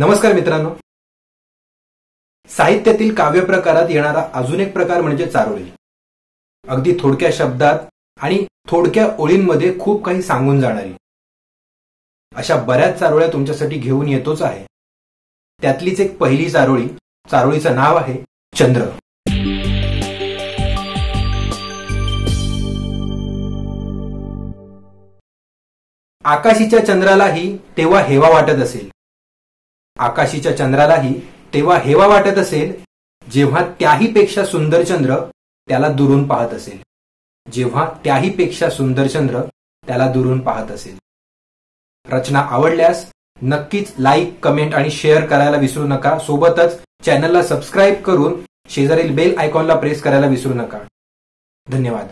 नमस्कार मित्रांनो. साहित्यातील काव्य प्रकारात येणारा अजून एक प्रकार म्हणजे चारोळी. अगदी थोडक्या शब्दात आणि थोडक्या ओळींमध्ये खूप काही सांगून जाणारी. अशा बऱ्याच चारोळ्या तुमच्यासाठी घेऊन येतोच आहे. त्यातलीच एक पहिली चारोळी चारोळीचं नाव आहे चंद्र. आकाशीच्या चंद्रालाही तेव्हा हेवा वाटत असेल. आकाशीच्या चंद्रालाही तेव्हा हेवा वाटत असेल जेव्हा त्याही पेक्षा सुंदर चंद्र त्याला दुरून पाहत असेल. जेव्हा त्याही पेक्षा सुंदर चंद्र त्याला दुरून पाहत असेल. रचना आवडल्यास नक्कीच लाईक कमेंट आणि शेअर करायला विसरू नका. सोबतच चॅनलला सबस्क्राईब करून शेजारील बेल आयकॉनला प्रेस करायला विसरू नका. धन्यवाद.